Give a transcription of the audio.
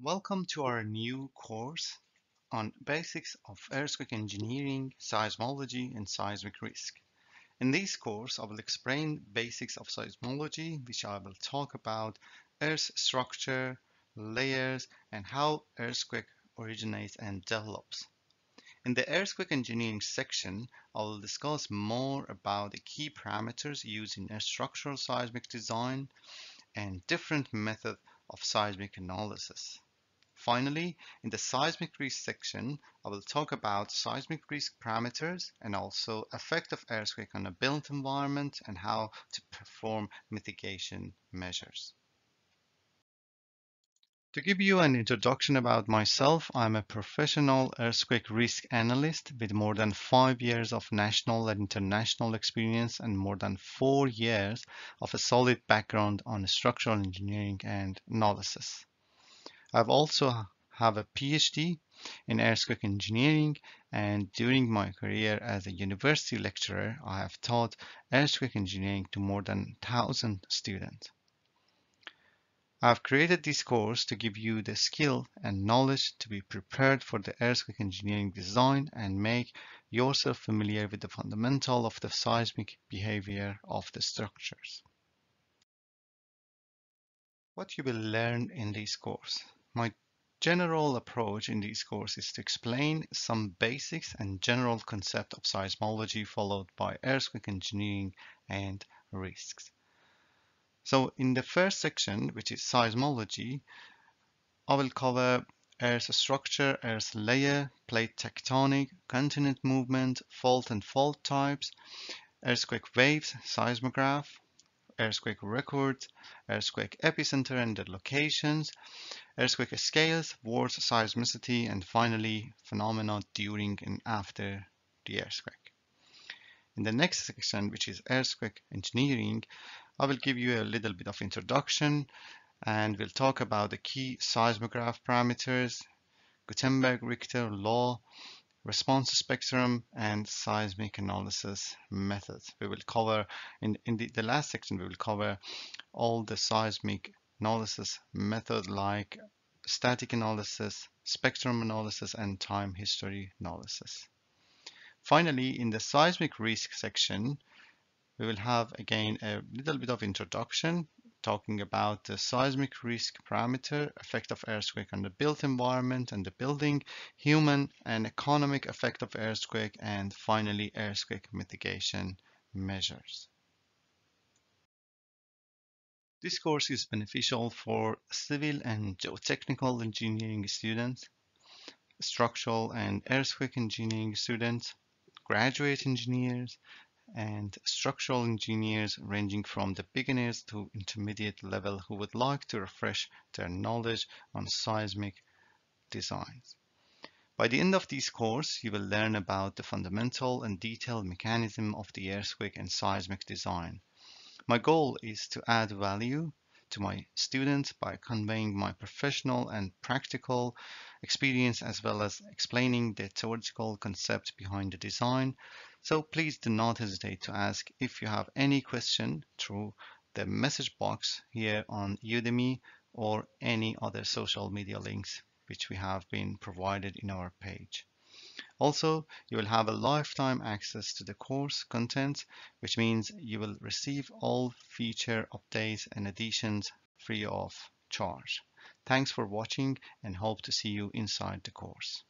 Welcome to our new course on basics of earthquake engineering, seismology, and seismic risk. In this course, I will explain basics of seismology, which I will talk about earth structure, layers, and how earthquake originates and develops. In the earthquake engineering section, I will discuss more about the key parameters used in structural seismic design and different methods of seismic analysis. Finally, in the seismic risk section, I will talk about seismic risk parameters and also effect of earthquake on a built environment and how to perform mitigation measures. To give you an introduction about myself, I'm a professional earthquake risk analyst with more than five years of national and international experience and more than four years of a solid background on structural engineering and analysis. I've also have a PhD in earthquake engineering and during my career as a university lecturer, I have taught earthquake engineering to more than 1000 students. I've created this course to give you the skill and knowledge to be prepared for the earthquake engineering design and make yourself familiar with the fundamental of the seismic behavior of the structures. What you will learn in this course. My general approach in this course is to explain some basics and general concept of seismology followed by earthquake engineering and risks. So in the first section, which is seismology, I will cover Earth structure, Earth layer, plate tectonic, continent movement, fault and fault types, earthquake waves, seismograph, earthquake records, earthquake epicenter and the locations, earthquake scales, worst seismicity, and finally phenomena during and after the earthquake. In the next section, which is earthquake engineering, I will give you a little bit of introduction and we'll talk about the key seismograph parameters, Gutenberg-Richter law, response spectrum and seismic analysis methods. We will cover in, in the, the last section, we will cover all the seismic analysis method like static analysis, spectrum analysis, and time history analysis. Finally, in the seismic risk section, we will have again a little bit of introduction talking about the seismic risk parameter, effect of earthquake on the built environment and the building, human and economic effect of earthquake, and finally earthquake mitigation measures. This course is beneficial for civil and geotechnical engineering students, structural and earthquake engineering students, graduate engineers, and structural engineers ranging from the beginners to intermediate level who would like to refresh their knowledge on seismic designs. By the end of this course, you will learn about the fundamental and detailed mechanism of the earthquake and seismic design. My goal is to add value to my students by conveying my professional and practical experience as well as explaining the theoretical concept behind the design so please do not hesitate to ask if you have any question through the message box here on Udemy or any other social media links which we have been provided in our page. Also, you will have a lifetime access to the course content, which means you will receive all feature updates and additions free of charge. Thanks for watching and hope to see you inside the course.